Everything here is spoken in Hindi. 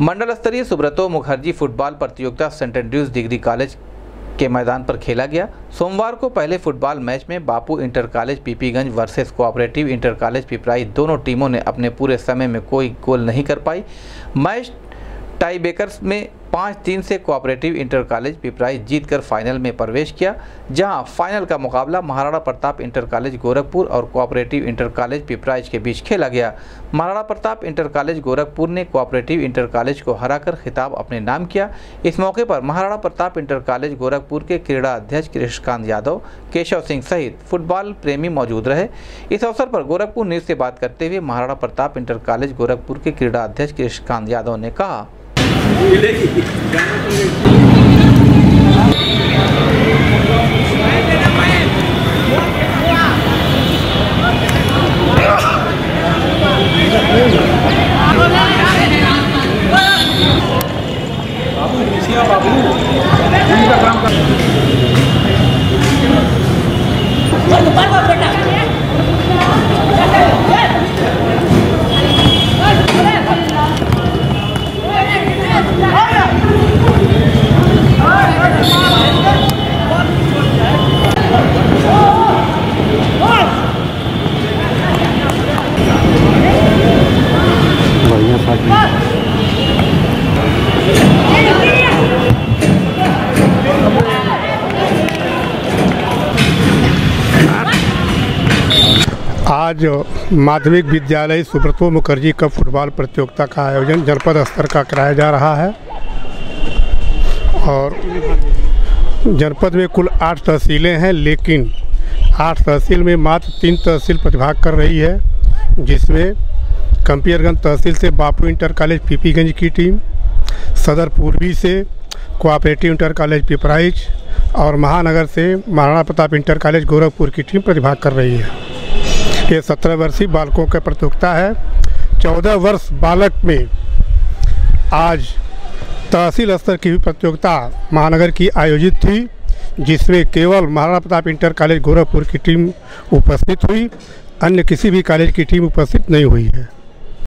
मंडल स्तरीय सुब्रतो मुखर्जी फुटबॉल प्रतियोगिता सेंट एंड्रयूज डिग्री कॉलेज के मैदान पर खेला गया। सोमवार को पहले फुटबॉल मैच में Bapu inter college, Pipiganj versus cooperative inter college Piprai दोनों टीमों ने अपने पूरे समय में कोई गोल नहीं कर पाई। मैच टाई बेकर्स में पाँच तीन से कोऑपरेटिव इंटर कॉलेज पिपराइच जीतकर फाइनल में प्रवेश किया, जहाँ फाइनल का मुकाबला महाराणा प्रताप इंटर कॉलेज गोरखपुर और कोऑपरेटिव इंटर कॉलेज पिपराइच के बीच खेला गया। महाराणा प्रताप इंटर कॉलेज गोरखपुर ने कोऑपरेटिव इंटर कॉलेज को हराकर खिताब अपने नाम किया। इस मौके पर महाराणा प्रताप इंटर कॉलेज गोरखपुर के क्रीड़ा अध्यक्ष कृष्णकांत यादव, केशव सिंह सहित फुटबॉल प्रेमी मौजूद रहे। इस अवसर पर गोरखपुर न्यूज़ से बात करते हुए महाराणा प्रताप इंटर कॉलेज गोरखपुर के क्रीड़ा अध्यक्ष कृष्णकांत यादव ने कहा Bueno, bárbaro. आज माध्यमिक विद्यालय सुब्रतो मुखर्जी कप फुटबॉल प्रतियोगिता का आयोजन जनपद स्तर का कराया जा रहा है। और जनपद में कुल आठ तहसीलें हैं, लेकिन आठ तहसील में मात्र तीन तहसील प्रतिभाग कर रही है, जिसमें कंपियरगंज तहसील से बापू इंटर कॉलेज पीपीगंज की टीम, सदर पूर्वी से कोऑपरेटिव इंटर कॉलेज पिपराइच और महानगर से महाराणा प्रताप इंटर कॉलेज गोरखपुर की टीम प्रतिभाग कर रही है। ये सत्रह वर्षीय बालकों का प्रतियोगिता है। चौदह वर्ष बालक में आज तहसील स्तर की भी प्रतियोगिता महानगर की आयोजित थी, जिसमें केवल महाराणा प्रताप इंटर कॉलेज गोरखपुर की टीम उपस्थित हुई। अन्य किसी भी कॉलेज की टीम उपस्थित नहीं हुई है।